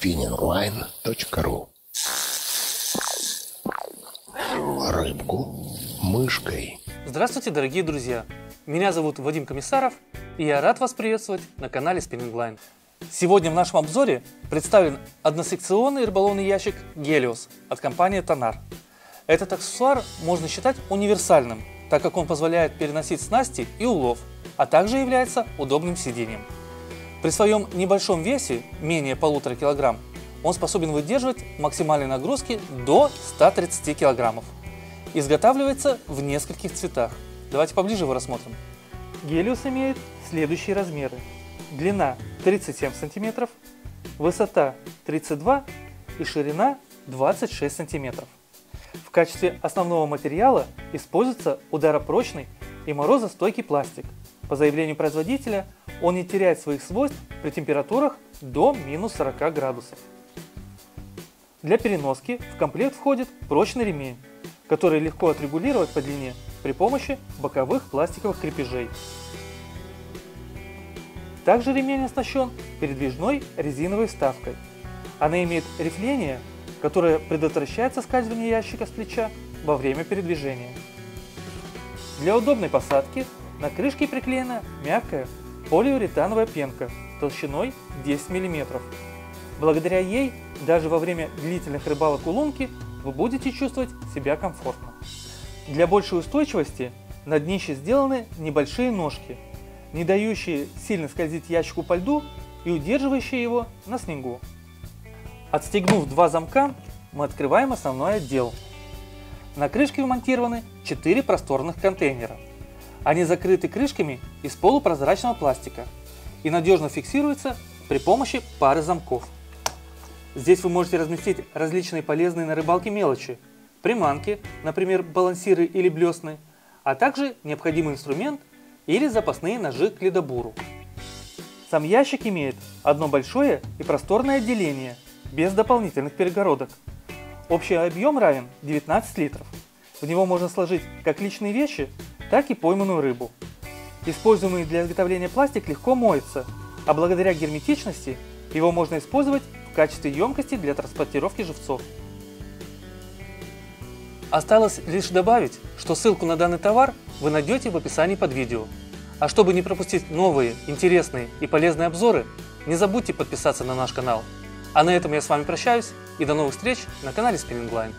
spinningline.ru Рыбку мышкой. Здравствуйте, дорогие друзья! Меня зовут Вадим Комиссаров, и я рад вас приветствовать на канале Spinning Line. Сегодня в нашем обзоре представлен односекционный рыболовный ящик Helios от компании Tonar. Этот аксессуар можно считать универсальным, так как он позволяет переносить снасти и улов, а также является удобным сиденьем. При своем небольшом весе, менее полутора килограмм, он способен выдерживать максимальные нагрузки до 130 килограммов. Изготавливается в нескольких цветах. Давайте поближе его рассмотрим. Гелиус имеет следующие размеры. Длина 37 см, высота 32 и ширина 26 см. В качестве основного материала используется ударопрочный и морозостойкий пластик. По заявлению производителя, он не теряет своих свойств при температурах до минус 40 градусов. Для переноски в комплект входит прочный ремень, который легко отрегулировать по длине при помощи боковых пластиковых крепежей. Также ремень оснащен передвижной резиновой вставкой. Она имеет рифление, которое предотвращает соскальзывание ящика с плеча во время передвижения. Для удобной посадки на крышке приклеена мягкая полиуретановая пенка толщиной 10 мм. Благодаря ей даже во время длительных рыбалок у лунки вы будете чувствовать себя комфортно. Для большей устойчивости на днище сделаны небольшие ножки, не дающие сильно скользить ящику по льду и удерживающие его на снегу. Отстегнув два замка, мы открываем основной отдел. На крышке вмонтированы 4 просторных контейнера. Они закрыты крышками из полупрозрачного пластика и надежно фиксируются при помощи пары замков. Здесь вы можете разместить различные полезные на рыбалке мелочи, приманки, например, балансиры или блесны, а также необходимый инструмент или запасные ножи к ледобуру. Сам ящик имеет одно большое и просторное отделение, без дополнительных перегородок. Общий объем равен 19 литров. В него можно сложить как личные вещи, так и пойманную рыбу. Используемый для изготовления пластик легко моется, а благодаря герметичности его можно использовать в качестве емкости для транспортировки живцов. Осталось лишь добавить, что ссылку на данный товар вы найдете в описании под видео. А чтобы не пропустить новые, интересные и полезные обзоры, не забудьте подписаться на наш канал. А на этом я с вами прощаюсь и до новых встреч на канале Spinning Line.